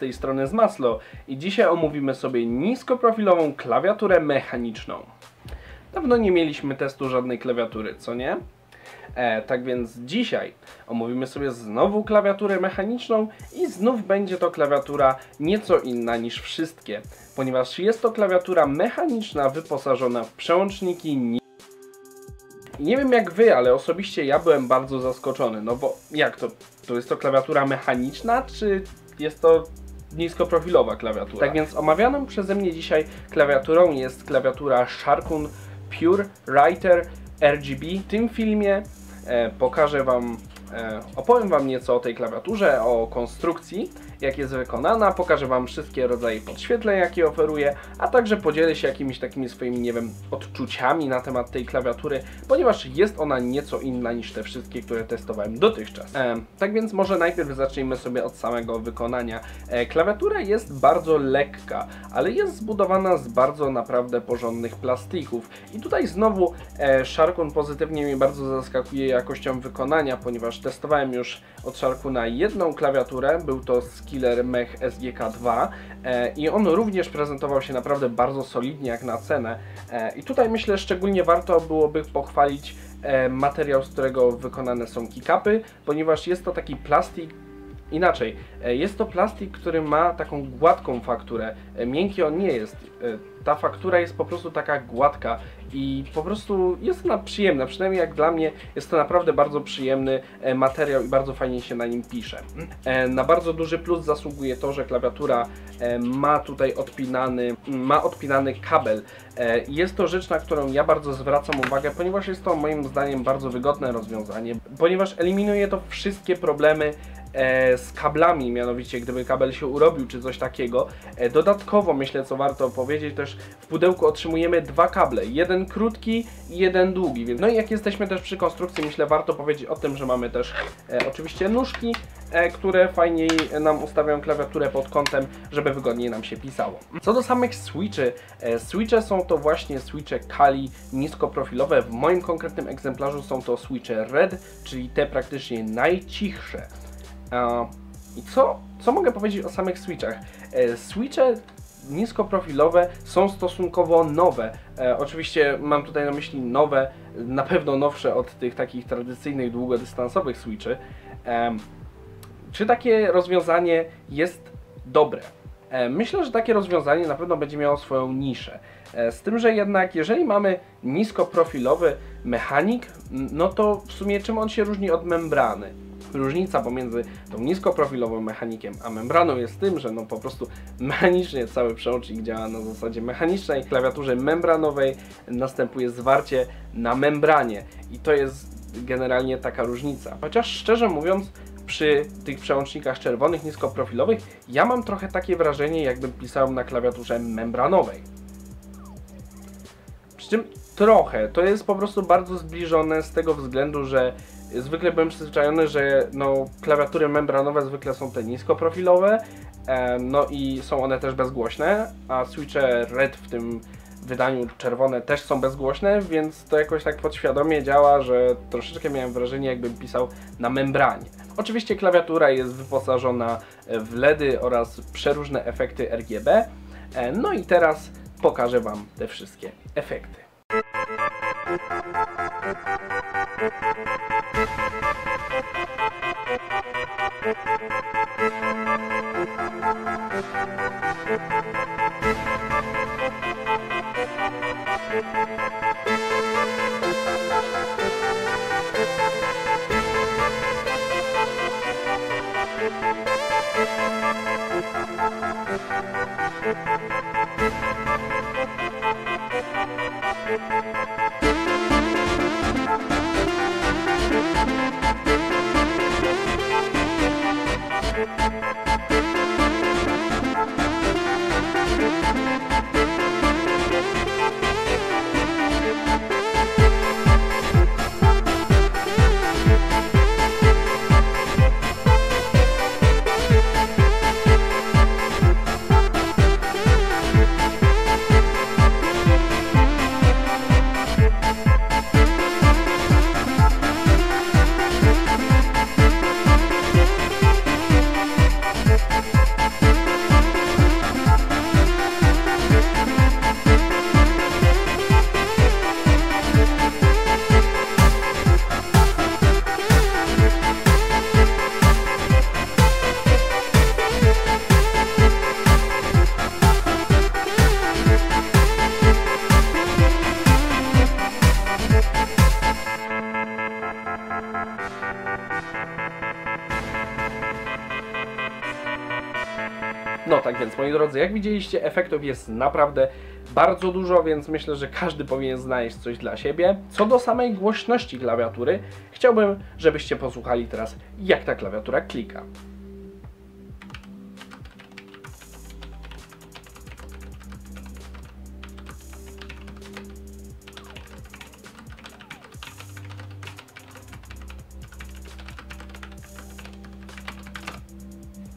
Tej strony z Maslo i dzisiaj omówimy sobie niskoprofilową klawiaturę mechaniczną. Dawno nie mieliśmy testu żadnej klawiatury, co nie? E, tak więc dzisiaj omówimy sobie znowu klawiaturę mechaniczną i znów będzie to klawiatura nieco inna niż wszystkie, ponieważ jest to klawiatura mechaniczna wyposażona w przełączniki nie wiem jak wy, ale osobiście ja byłem bardzo zaskoczony, no bo jak to? To jest to klawiatura mechaniczna, czy jest to niskoprofilowa klawiatura? Tak więc omawianą przeze mnie dzisiaj klawiaturą jest klawiatura Sharkun Pure Writer RGB. W tym filmie e, pokażę Wam, opowiem Wam nieco o tej klawiaturze, o konstrukcji jak jest wykonana, pokażę Wam wszystkie rodzaje podświetleń, jakie oferuje, a także podzielę się jakimiś takimi swoimi, nie wiem, odczuciami na temat tej klawiatury, ponieważ jest ona nieco inna niż te wszystkie, które testowałem dotychczas. E, tak więc może najpierw zacznijmy sobie od samego wykonania. E, klawiatura jest bardzo lekka, ale jest zbudowana z bardzo naprawdę porządnych plastików. I tutaj znowu e, Sharkun pozytywnie mnie bardzo zaskakuje jakością wykonania, ponieważ testowałem już od Sharkuna jedną klawiaturę, był to Killer Mech SGK2 e, i on również prezentował się naprawdę bardzo solidnie jak na cenę. E, i tutaj myślę szczególnie warto byłoby pochwalić e, materiał, z którego wykonane są kickupy, ponieważ jest to taki plastik Inaczej, jest to plastik, który ma taką gładką fakturę. Miękki on nie jest. Ta faktura jest po prostu taka gładka i po prostu jest ona przyjemna, przynajmniej jak dla mnie jest to naprawdę bardzo przyjemny e, materiał i bardzo fajnie się na nim pisze. E, na bardzo duży plus zasługuje to, że klawiatura e, ma tutaj odpinany, ma odpinany kabel. Jest to rzecz, na którą ja bardzo zwracam uwagę, ponieważ jest to moim zdaniem bardzo wygodne rozwiązanie, ponieważ eliminuje to wszystkie problemy e, z kablami, mianowicie gdyby kabel się urobił czy coś takiego. E, dodatkowo myślę, co warto powiedzieć, też w pudełku otrzymujemy dwa kable, jeden krótki i jeden długi. No i jak jesteśmy też przy konstrukcji, myślę warto powiedzieć o tym, że mamy też e, oczywiście nóżki, e, które fajniej nam ustawiają klawiaturę pod kątem, żeby wygodniej nam się pisało. Co do samych switchy, e, switche są to właśnie switche Kali niskoprofilowe. W moim konkretnym egzemplarzu są to switche Red, czyli te praktycznie najcichsze. I co, co mogę powiedzieć o samych switchach? E, switche niskoprofilowe są stosunkowo nowe. E, oczywiście mam tutaj na myśli nowe, na pewno nowsze od tych takich tradycyjnych długodystansowych switchy. E, czy takie rozwiązanie jest dobre? Myślę, że takie rozwiązanie na pewno będzie miało swoją niszę. Z tym, że jednak jeżeli mamy niskoprofilowy mechanik, no to w sumie czym on się różni od membrany? Różnica pomiędzy tą niskoprofilową mechanikiem a membraną jest tym, że no po prostu mechanicznie cały przełącznik działa na zasadzie mechanicznej. W klawiaturze membranowej następuje zwarcie na membranie i to jest generalnie taka różnica. Chociaż szczerze mówiąc, przy tych przełącznikach czerwonych, niskoprofilowych, ja mam trochę takie wrażenie, jakbym pisał na klawiaturze membranowej. Przy czym trochę, to jest po prostu bardzo zbliżone z tego względu, że zwykle byłem przyzwyczajony, że no, klawiatury membranowe zwykle są te niskoprofilowe, e, no i są one też bezgłośne, a switche RED w tym wydaniu czerwone też są bezgłośne, więc to jakoś tak podświadomie działa, że troszeczkę miałem wrażenie jakbym pisał na membranie. Oczywiście klawiatura jest wyposażona w LEDy oraz przeróżne efekty RGB. E, no i teraz pokażę Wam te wszystkie efekty. Thank you. No tak więc, moi drodzy, jak widzieliście, efektów jest naprawdę bardzo dużo, więc myślę, że każdy powinien znaleźć coś dla siebie. Co do samej głośności klawiatury, chciałbym, żebyście posłuchali teraz, jak ta klawiatura klika.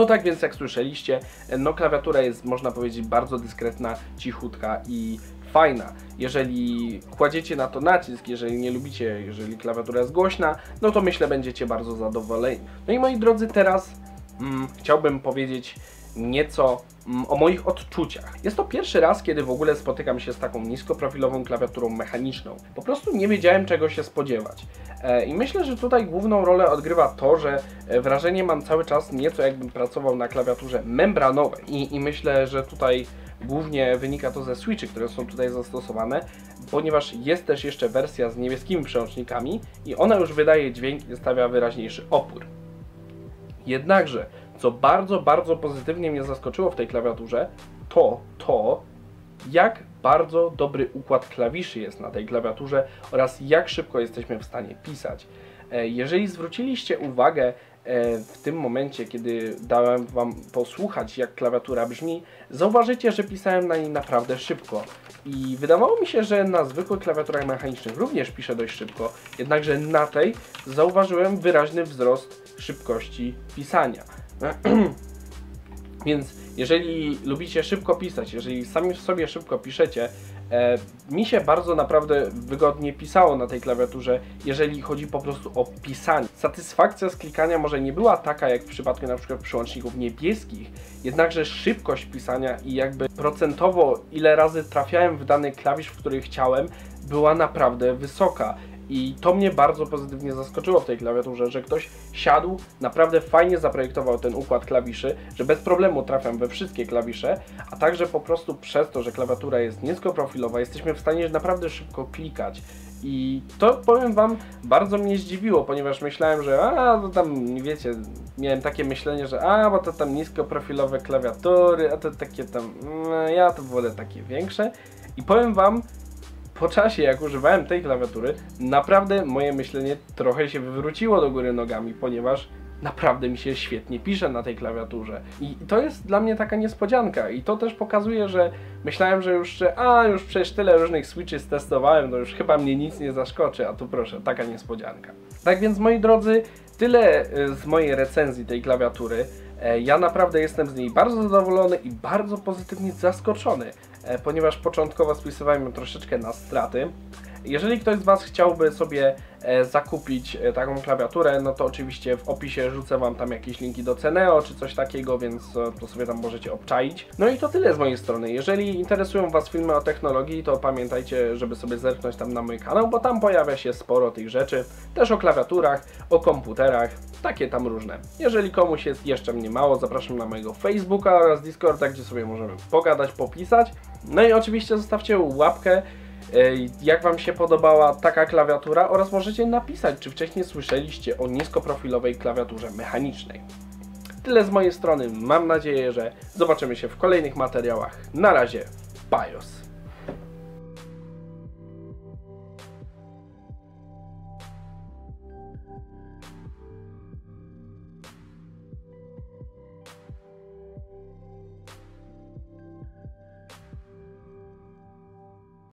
No tak więc jak słyszeliście, no klawiatura jest można powiedzieć bardzo dyskretna, cichutka i fajna. Jeżeli kładziecie na to nacisk, jeżeli nie lubicie, jeżeli klawiatura jest głośna, no to myślę będziecie bardzo zadowoleni. No i moi drodzy, teraz mm, chciałbym powiedzieć nieco o moich odczuciach. Jest to pierwszy raz, kiedy w ogóle spotykam się z taką niskoprofilową klawiaturą mechaniczną. Po prostu nie wiedziałem czego się spodziewać. E, I myślę, że tutaj główną rolę odgrywa to, że e, wrażenie mam cały czas nieco jakbym pracował na klawiaturze membranowej. I, i myślę, że tutaj głównie wynika to ze switchy, które są tutaj zastosowane, ponieważ jest też jeszcze wersja z niebieskimi przełącznikami i ona już wydaje dźwięk i stawia wyraźniejszy opór. Jednakże co bardzo, bardzo pozytywnie mnie zaskoczyło w tej klawiaturze, to to, jak bardzo dobry układ klawiszy jest na tej klawiaturze oraz jak szybko jesteśmy w stanie pisać. E, jeżeli zwróciliście uwagę e, w tym momencie, kiedy dałem Wam posłuchać, jak klawiatura brzmi, zauważycie, że pisałem na niej naprawdę szybko. I wydawało mi się, że na zwykłych klawiaturach mechanicznych również piszę dość szybko, jednakże na tej zauważyłem wyraźny wzrost szybkości pisania. Więc jeżeli lubicie szybko pisać, jeżeli sami sobie szybko piszecie, e, mi się bardzo naprawdę wygodnie pisało na tej klawiaturze, jeżeli chodzi po prostu o pisanie. Satysfakcja z klikania może nie była taka jak w przypadku na przykład przyłączników niebieskich, jednakże szybkość pisania i jakby procentowo ile razy trafiałem w dany klawisz, w który chciałem, była naprawdę wysoka. I to mnie bardzo pozytywnie zaskoczyło w tej klawiaturze, że ktoś siadł, naprawdę fajnie zaprojektował ten układ klawiszy, że bez problemu trafiam we wszystkie klawisze, a także po prostu przez to, że klawiatura jest niskoprofilowa, jesteśmy w stanie naprawdę szybko klikać. I to powiem Wam bardzo mnie zdziwiło, ponieważ myślałem, że a to tam wiecie, miałem takie myślenie, że a bo to tam niskoprofilowe klawiatury, a to takie tam, mm, ja to wolę takie większe. I powiem Wam, po czasie, jak używałem tej klawiatury, naprawdę moje myślenie trochę się wywróciło do góry nogami, ponieważ naprawdę mi się świetnie pisze na tej klawiaturze. I to jest dla mnie taka niespodzianka i to też pokazuje, że myślałem, że już, że a już przecież tyle różnych switches testowałem, to już chyba mnie nic nie zaskoczy, a tu proszę, taka niespodzianka. Tak więc moi drodzy, tyle y, z mojej recenzji tej klawiatury. E, ja naprawdę jestem z niej bardzo zadowolony i bardzo pozytywnie zaskoczony. E, ponieważ początkowo spisywałem ją troszeczkę na straty. Jeżeli ktoś z Was chciałby sobie e, zakupić e, taką klawiaturę, no to oczywiście w opisie rzucę Wam tam jakieś linki do Ceneo czy coś takiego, więc to sobie tam możecie obczaić. No i to tyle z mojej strony. Jeżeli interesują Was filmy o technologii, to pamiętajcie, żeby sobie zerknąć tam na mój kanał, bo tam pojawia się sporo tych rzeczy. Też o klawiaturach, o komputerach, takie tam różne. Jeżeli komuś jest jeszcze mnie mało, zapraszam na mojego Facebooka oraz Discorda, gdzie sobie możemy pogadać, popisać. No i oczywiście zostawcie łapkę, e, jak Wam się podobała taka klawiatura oraz możecie napisać, czy wcześniej słyszeliście o niskoprofilowej klawiaturze mechanicznej. Tyle z mojej strony, mam nadzieję, że zobaczymy się w kolejnych materiałach. Na razie, BIOS!